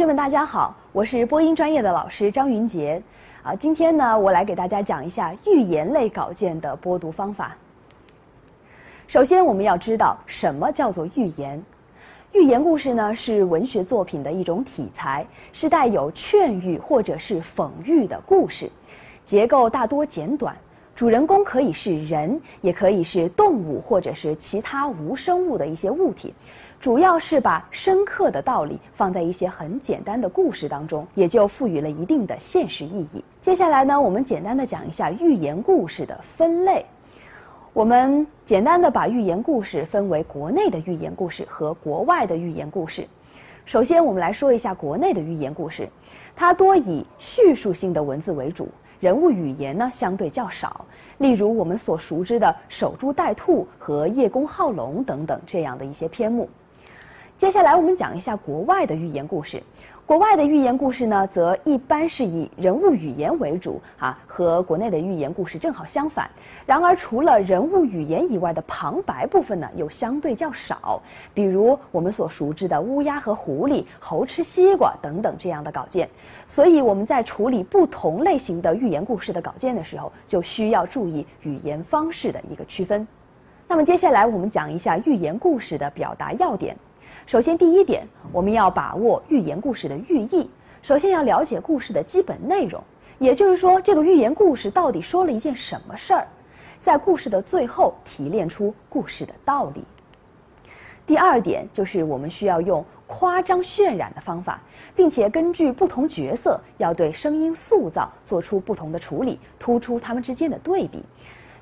同学们，大家好，我是播音专业的老师张云杰。啊，今天呢，我来给大家讲一下寓言类稿件的播读方法。首先，我们要知道什么叫做寓言。寓言故事呢，是文学作品的一种题材，是带有劝喻或者是讽喻的故事，结构大多简短，主人公可以是人，也可以是动物，或者是其他无生物的一些物体。主要是把深刻的道理放在一些很简单的故事当中，也就赋予了一定的现实意义。接下来呢，我们简单的讲一下寓言故事的分类。我们简单的把寓言故事分为国内的寓言故事和国外的寓言故事。首先，我们来说一下国内的寓言故事，它多以叙述性的文字为主，人物语言呢相对较少。例如我们所熟知的《守株待兔》和《叶公好龙》等等这样的一些篇目。接下来我们讲一下国外的寓言故事。国外的寓言故事呢，则一般是以人物语言为主啊，和国内的寓言故事正好相反。然而，除了人物语言以外的旁白部分呢，又相对较少。比如我们所熟知的乌鸦和狐狸、猴吃西瓜等等这样的稿件。所以我们在处理不同类型的寓言故事的稿件的时候，就需要注意语言方式的一个区分。那么接下来我们讲一下寓言故事的表达要点。首先，第一点，我们要把握寓言故事的寓意。首先要了解故事的基本内容，也就是说，这个寓言故事到底说了一件什么事儿，在故事的最后提炼出故事的道理。第二点就是我们需要用夸张渲染的方法，并且根据不同角色，要对声音塑造做出不同的处理，突出他们之间的对比。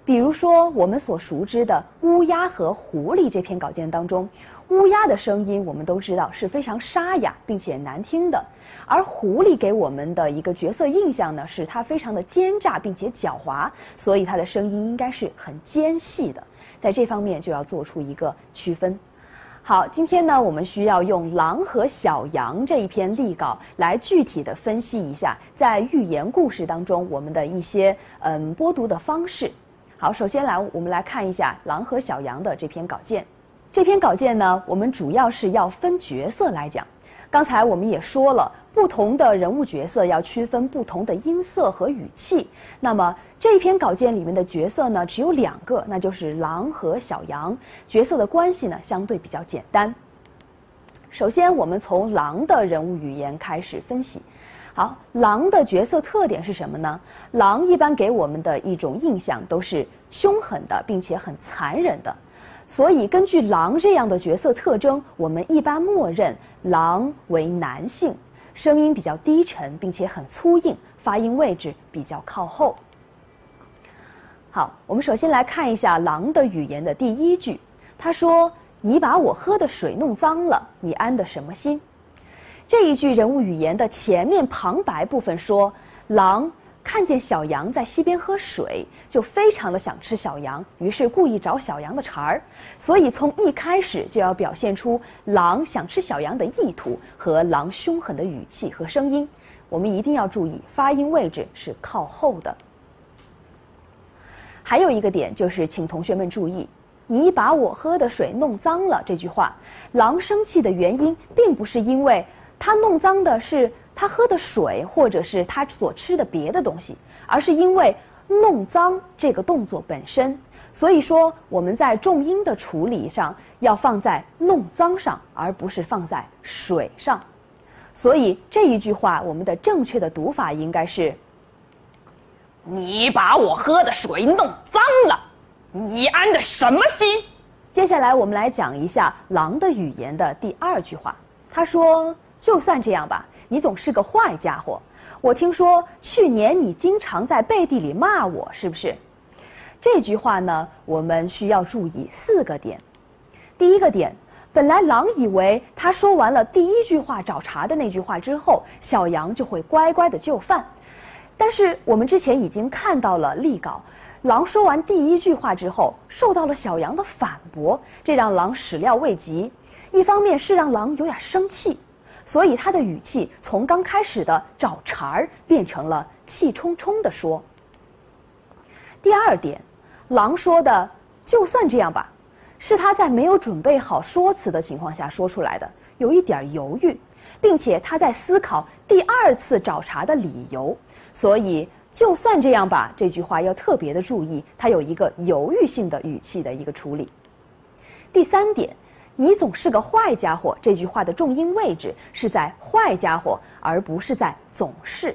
比如说，我们所熟知的乌鸦和狐狸这篇稿件当中，乌鸦的声音我们都知道是非常沙哑并且难听的，而狐狸给我们的一个角色印象呢，是它非常的奸诈并且狡猾，所以它的声音应该是很尖细的，在这方面就要做出一个区分。好，今天呢，我们需要用《狼和小羊》这一篇例稿来具体的分析一下，在寓言故事当中我们的一些嗯播读的方式。好，首先来，我们来看一下《狼和小羊》的这篇稿件。这篇稿件呢，我们主要是要分角色来讲。刚才我们也说了，不同的人物角色要区分不同的音色和语气。那么这篇稿件里面的角色呢，只有两个，那就是狼和小羊。角色的关系呢，相对比较简单。首先，我们从狼的人物语言开始分析。好，狼的角色特点是什么呢？狼一般给我们的一种印象都是凶狠的，并且很残忍的。所以，根据狼这样的角色特征，我们一般默认狼为男性，声音比较低沉，并且很粗硬，发音位置比较靠后。好，我们首先来看一下狼的语言的第一句，他说：“你把我喝的水弄脏了，你安的什么心？”这一句人物语言的前面旁白部分说，狼看见小羊在溪边喝水，就非常的想吃小羊，于是故意找小羊的茬儿。所以从一开始就要表现出狼想吃小羊的意图和狼凶狠的语气和声音。我们一定要注意发音位置是靠后的。还有一个点就是，请同学们注意，你把我喝的水弄脏了这句话，狼生气的原因并不是因为。他弄脏的是他喝的水，或者是他所吃的别的东西，而是因为弄脏这个动作本身。所以说，我们在重音的处理上要放在弄脏上，而不是放在水上。所以这一句话，我们的正确的读法应该是：你把我喝的水弄脏了，你安的什么心？接下来我们来讲一下狼的语言的第二句话，他说。就算这样吧，你总是个坏家伙。我听说去年你经常在背地里骂我，是不是？这句话呢，我们需要注意四个点。第一个点，本来狼以为他说完了第一句话找茬的那句话之后，小羊就会乖乖的就范。但是我们之前已经看到了例稿，狼说完第一句话之后，受到了小羊的反驳，这让狼始料未及。一方面是让狼有点生气。所以他的语气从刚开始的找茬儿变成了气冲冲的说。第二点，狼说的“就算这样吧”，是他在没有准备好说辞的情况下说出来的，有一点犹豫。并且他在思考第二次找茬的理由。所以，就算这样吧，这句话要特别的注意，它有一个犹豫性的语气的一个处理。第三点，你总是个坏家伙。这句话的重音位置是在“坏家伙”，而不是在“总是”。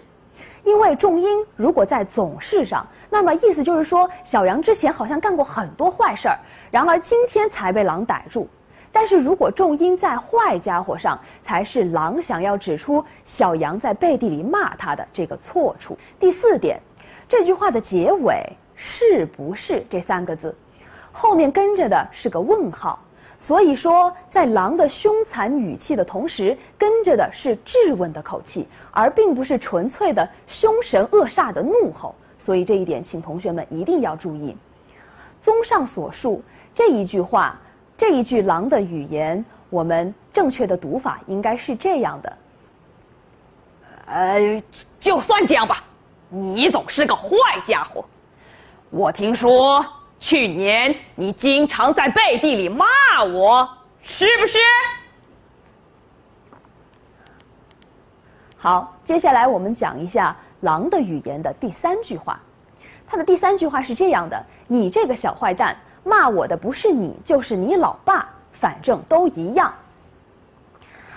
因为重音如果在“总是”上，那么意思就是说，小羊之前好像干过很多坏事儿，然而今天才被狼逮住。但是如果重音在“坏家伙”上，才是狼想要指出小羊在背地里骂他的这个错处。第四点，这句话的结尾“是不是”这三个字，后面跟着的是个问号。所以说，在狼的凶残语气的同时，跟着的是质问的口气，而并不是纯粹的凶神恶煞的怒吼。所以这一点，请同学们一定要注意。综上所述，这一句话，这一句狼的语言，我们正确的读法应该是这样的：呃，就算这样吧，你总是个坏家伙。我听说。去年你经常在背地里骂我，是不是？好，接下来我们讲一下狼的语言的第三句话。它的第三句话是这样的：“你这个小坏蛋，骂我的不是你，就是你老爸，反正都一样。”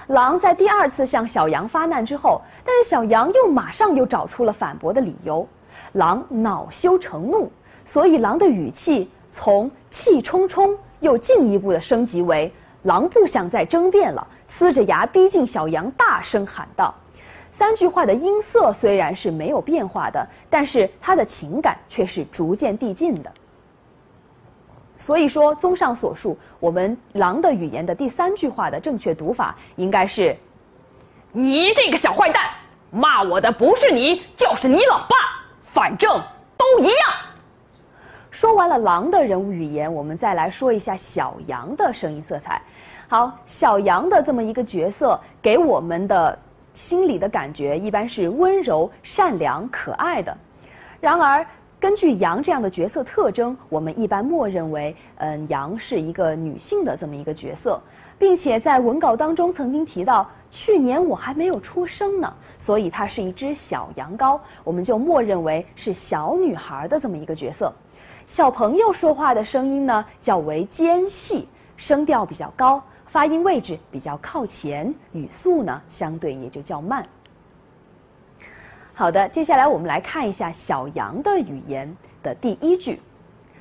狼在第二次向小羊发难之后，但是小羊又马上又找出了反驳的理由，狼恼羞成怒。所以，狼的语气从气冲冲又进一步的升级为狼不想再争辩了，呲着牙逼近小羊，大声喊道：“三句话的音色虽然是没有变化的，但是他的情感却是逐渐递进的。”所以说，综上所述，我们狼的语言的第三句话的正确读法应该是：“你这个小坏蛋，骂我的不是你，就是你老爸，反正都一样。”说完了狼的人物语言，我们再来说一下小羊的声音色彩。好，小羊的这么一个角色，给我们的心里的感觉一般是温柔、善良、可爱的。然而，根据羊这样的角色特征，我们一般默认为，嗯，羊是一个女性的这么一个角色，并且在文稿当中曾经提到，去年我还没有出生呢，所以它是一只小羊羔，我们就默认为是小女孩的这么一个角色。小朋友说话的声音呢较为尖细，声调比较高，发音位置比较靠前，语速呢相对也就较慢。好的，接下来我们来看一下小羊的语言的第一句，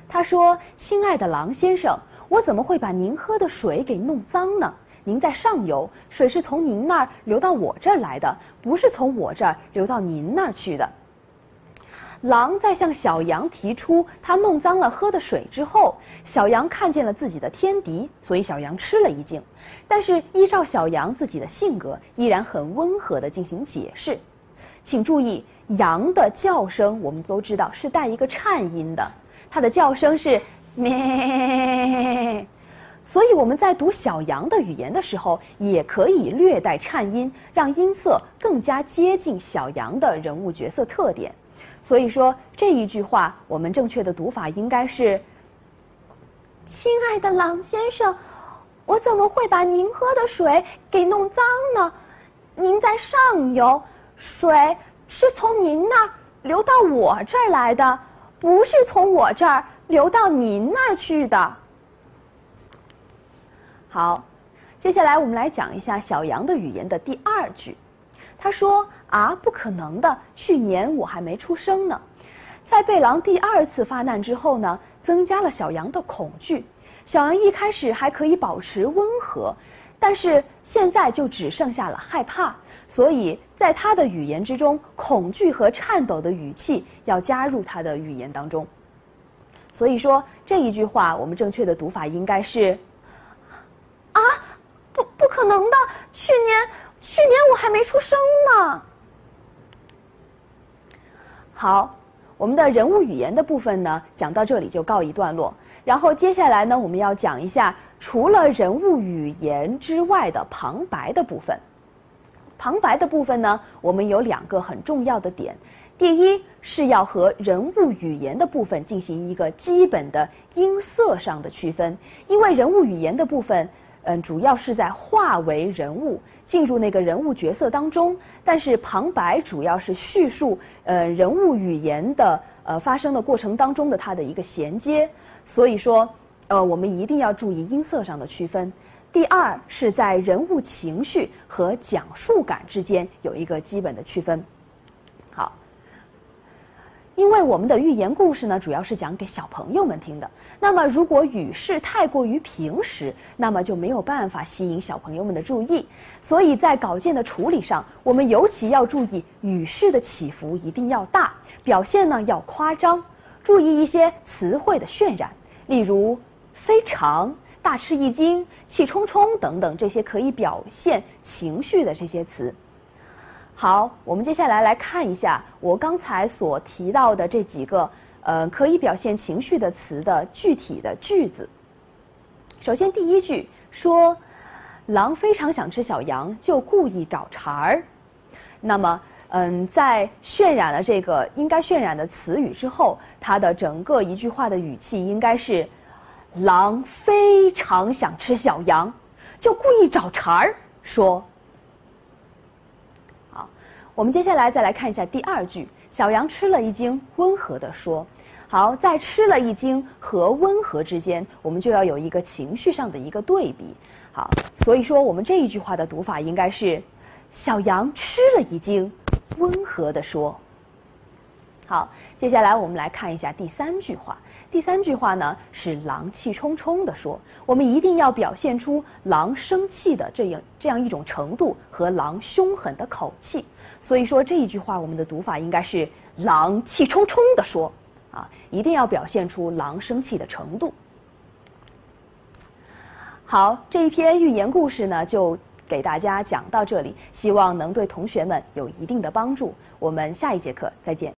他说：“亲爱的狼先生，我怎么会把您喝的水给弄脏呢？您在上游，水是从您那儿流到我这儿来的，不是从我这儿流到您那儿去的。”狼在向小羊提出他弄脏了喝的水之后，小羊看见了自己的天敌，所以小羊吃了一惊。但是依照小羊自己的性格，依然很温和的进行解释。请注意，羊的叫声我们都知道是带一个颤音的，它的叫声是咩。所以我们在读小羊的语言的时候，也可以略带颤音，让音色更加接近小羊的人物角色特点。所以说这一句话，我们正确的读法应该是：“亲爱的狼先生，我怎么会把您喝的水给弄脏呢？您在上游，水是从您那儿流到我这儿来的，不是从我这儿流到您那儿去的。”好，接下来我们来讲一下小羊的语言的第二句。他说：“啊，不可能的！去年我还没出生呢。”在贝狼第二次发难之后呢，增加了小羊的恐惧。小羊一开始还可以保持温和，但是现在就只剩下了害怕。所以在他的语言之中，恐惧和颤抖的语气要加入他的语言当中。所以说这一句话，我们正确的读法应该是：“啊，不，不可能的！去年。”去年我还没出生呢。好，我们的人物语言的部分呢，讲到这里就告一段落。然后接下来呢，我们要讲一下除了人物语言之外的旁白的部分。旁白的部分呢，我们有两个很重要的点。第一是要和人物语言的部分进行一个基本的音色上的区分，因为人物语言的部分，嗯，主要是在化为人物。进入那个人物角色当中，但是旁白主要是叙述呃人物语言的呃发生的过程当中的它的一个衔接，所以说呃我们一定要注意音色上的区分。第二是在人物情绪和讲述感之间有一个基本的区分。因为我们的寓言故事呢，主要是讲给小朋友们听的。那么，如果语势太过于平实，那么就没有办法吸引小朋友们的注意。所以在稿件的处理上，我们尤其要注意语势的起伏一定要大，表现呢要夸张，注意一些词汇的渲染，例如非常、大吃一惊、气冲冲等等这些可以表现情绪的这些词。好，我们接下来来看一下我刚才所提到的这几个呃可以表现情绪的词的具体的句子。首先，第一句说，狼非常想吃小羊，就故意找茬儿。那么，嗯，在渲染了这个应该渲染的词语之后，它的整个一句话的语气应该是：狼非常想吃小羊，就故意找茬儿说。我们接下来再来看一下第二句，小羊吃了一惊，温和地说：“好，在吃了一惊和温和之间，我们就要有一个情绪上的一个对比。好，所以说我们这一句话的读法应该是：小羊吃了一惊，温和地说。好，接下来我们来看一下第三句话。第三句话呢是狼气冲冲地说，我们一定要表现出狼生气的这样这样一种程度和狼凶狠的口气。所以说这一句话，我们的读法应该是“狼气冲冲地说”，啊，一定要表现出狼生气的程度。好，这一篇寓言故事呢，就给大家讲到这里，希望能对同学们有一定的帮助。我们下一节课再见。